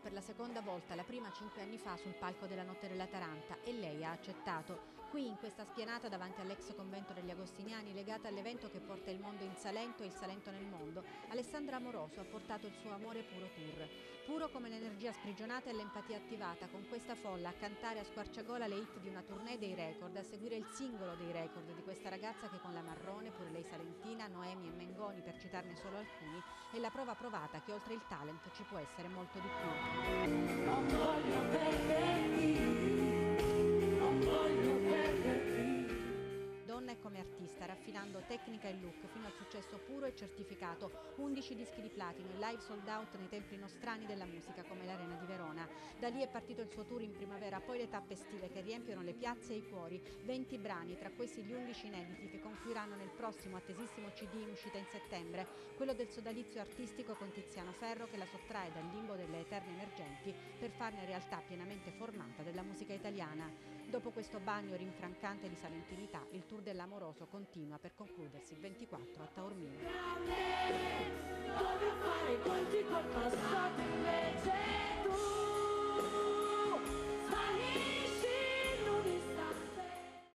per la seconda volta, la prima cinque anni fa sul palco della Notte della Taranta e lei ha accettato. Qui in questa spianata davanti all'ex convento degli Agostiniani legata all'evento che porta il mondo Salento e il Salento nel mondo, Alessandra Amoroso ha portato il suo amore puro tour. Puro come l'energia sprigionata e l'empatia attivata con questa folla a cantare a squarciagola le hit di una tournée dei record, a seguire il singolo dei record di questa ragazza che con la Marrone, pure lei salentina, Noemi e Mengoni per citarne solo alcuni, è la prova provata che oltre il talent ci può essere molto di più. Artista, raffinando tecnica e look fino al successo puro e certificato, 11 dischi di platino e live sold out nei templi nostrani della musica come l'Arena di Verona. Da lì è partito il suo tour in primavera, poi le tappe estive che riempiono le piazze e i cuori, 20 brani, tra questi gli 11 inediti che concluiranno nel prossimo attesissimo CD in uscita in settembre, quello del sodalizio artistico con Tiziano Ferro che la sottrae dal limbo delle eterne emergenti per farne realtà pienamente formata della musica italiana. Dopo questo bagno rinfrancante di salentinità, il tour dell'amoroso continua per concludersi il 24 a Taormina.